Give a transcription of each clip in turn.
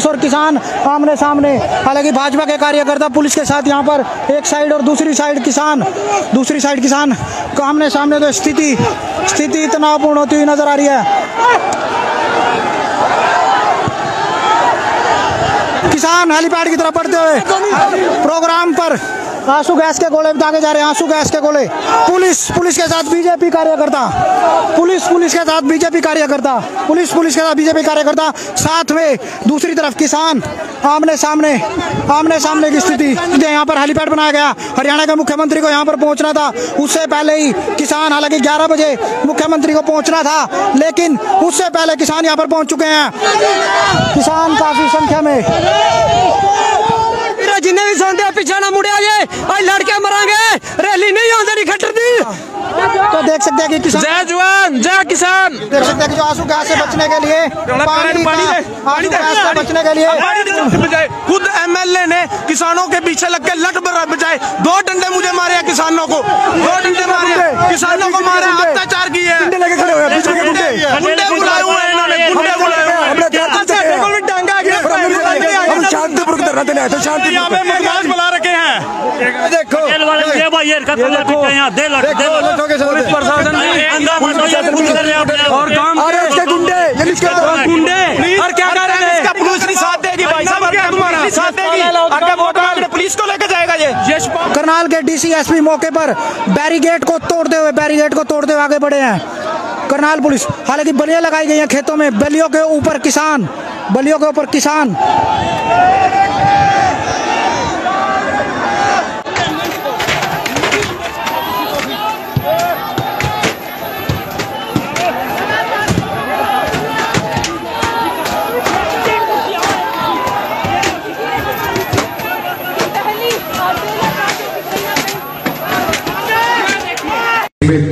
Police और किसान आमने सामने। हालाँकि भाजपा के कार्यकर्ता पुलिस के साथ यहाँ पर एक साइड और दूसरी साइड किसान, दूसरी साइड किसान आमने सामने तो स्थिति स्थिति तनावपूर्ण होती हुई नज़र आ रही है। किसान हेलीपैड की तरफ़ बढ़ते हुए प्रोग्राम पर आँसू गैस के गोले दागे जा रहे हैं, आँसू गैस के गोले। पुलिस पुलिस के साथ बीजेपी कार्यकर्ता। पुलिस पुलिस के साथ बीजेपी कार्यकर्ता। पुलिस पुलिस के साथ बीजेपी कार्यकर्ता। साथ में दूसरी तरफ़ किसान। आमने सामने आमने सामने की स्थिति। यहाँ पर हेलीपैड बनाया गया। हरियाणा के मुख्यमंत्री को यहाँ पर पहुँचना था। उससे पहले ही किसान, हालाँकि ग्यारह बजे मुख्यमंत्री को पहुँचना था, लेकिन उससे पहले किसान यहाँ पर पहुँच चुके हैं। किसान काफ़ी संख्या में। जिन्हें भी सुनते हैं पिछड़े कि किसान। जय जवान जय किसान। देख सकते हैं कि जो आँसू गैस से बचने के लिए। पानी से बचने के लिए। खुद एमएलए ने किसानों के पीछे लग के लट बचाए दो डंडे मुझे मारे किसानों को। दो डंडे मारे किसानों को मारे अत्याचार धरना देने थे शांति यहाँ पे बदमाश बुला रखे हैं। देखो दे भाई यहाँ दे हो हैं और काम अरे इसके गुंडे ये इसके गुंडे और क्या कर रहे हैं? इसका पुलिस नहीं साथ देगी भाई साहब साथ देगी। आगे वोट मांगने पुलिस को लेकर जाएगा ये। करनाल के डीसी एसपी मौके पर बैरिगेट को तोड़ते हुए बैरिगेट को तोड़ते हुए आगे बढ़े हैं। करनाल पुलिस हालाँकि बलियाँ लगाई गई हैं खेतों में बलियों के ऊपर किसान बलियों के ऊपर किसान।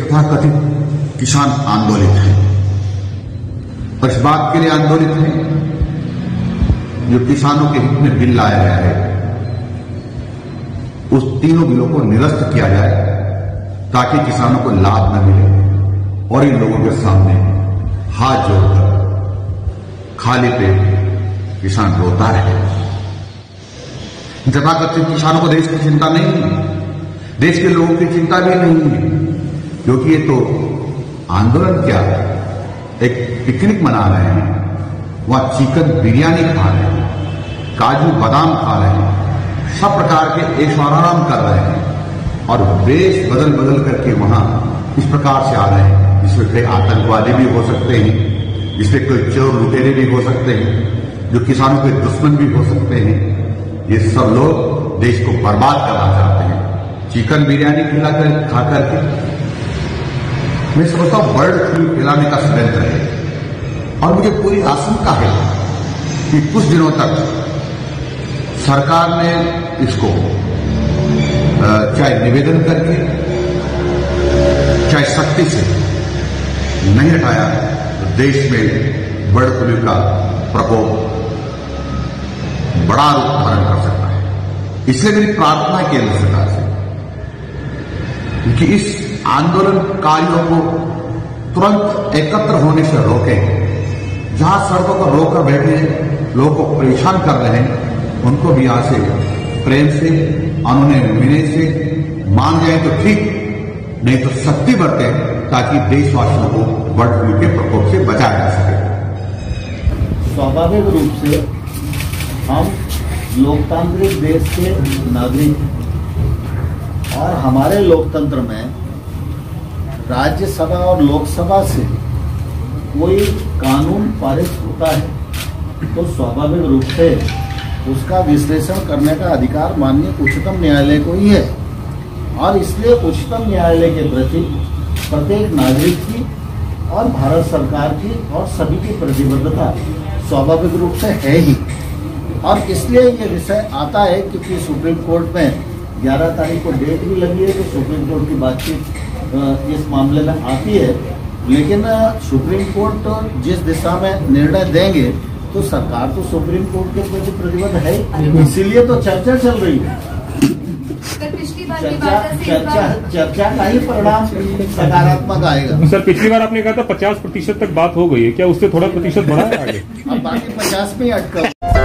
में तथाकथित किसान आंदोलित है। और इस बात के लिए आंदोलित है जो किसानों के हित में बिल लाया गया है। उस तीनों बिलों को निरस्त किया जाए ताकि किसानों को लाभ न मिले और इन लोगों के सामने हाथ जोड़कर खाली पेट किसान रोता रहे। तथाकथित किसानों को देश की चिंता नहीं है। देश के लोगों की चिंता भी नहीं है। क्योंकि ये तो आंदोलन क्या? एक पिकनिक मना रहे हैं। वहाँ चिकन बिरयानी खा रहे हैं। काजू बादाम खा रहे हैं। सब प्रकार के ऐश और आराम कर रहे हैं। और वेश बदल बदल करके वहाँ इस प्रकार से आ रहे हैं। जिसमें कई आतंकवादी भी हो सकते हैं। जिसमें कोई चोर लुटेरे भी हो सकते हैं। जो किसानों के दुश्मन भी हो सकते हैं। ये सब लोग देश को बर्बाद करना चाहते हैं। चिकन बिरयानी खिलाकर खा करके मैं समझता हूँ बर्ड फ्लू फैलाने का षड्यंत्र है। और मुझे पूरी आशंका है कि कुछ दिनों तक सरकार ने इसको चाहे निवेदन करके, चाहे सख्ती से नहीं हटाया तो देश में बर्ड फ्लू का प्रकोप बड़ा रूप धारण कर सकता है। इसलिए मेरी प्रार्थना केंद्र सरकार से कि इस आंदोलनकारियों को तुरंत एकत्र होने से रोकें। जहाँ सड़कों पर रोकर बैठे लोगों को परेशान कर रहे हैं, उनको भी यहाँ से प्रेम से अनुनय विनय से मान जाए तो ठीक, नहीं तो शक्ति बरते ताकि देशवासियों को बर्ड फ्लू के प्रकोप से बचाया जा सके। स्वाभाविक रूप से हम लोकतांत्रिक देश के नागरिक और हमारे लोकतंत्र में राज्यसभा और लोकसभा से कोई कानून पारित होता है तो स्वाभाविक रूप से उसका विश्लेषण करने का अधिकार माननीय उच्चतम न्यायालय को ही है। और इसलिए उच्चतम न्यायालय के प्रति प्रत्येक नागरिक की और भारत सरकार की और सभी की प्रतिबद्धता स्वाभाविक रूप से है ही। और इसलिए ये विषय आता है, क्योंकि सुप्रीम कोर्ट में 11 तारीख को डेट भी लगी है कि सुप्रीम कोर्ट की बातचीत इस मामले में आती है। लेकिन सुप्रीम कोर्ट तो जिस दिशा में निर्णय देंगे तो सरकार तो सुप्रीम कोर्ट के प्रति प्रतिबद्ध है इसीलिए तो चर्चा चल रही है। अगर पिछली बार की चर्चा है चर्चा चर्चा का ही परिणाम सकारात्मक आएगा। सर पिछली बार आपने कहा था पचास प्रतिशत तक बात हो गई है। क्या उससे थोड़ा प्रतिशत बढ़ा है आगे? अब बाकी पचास में ही अटकल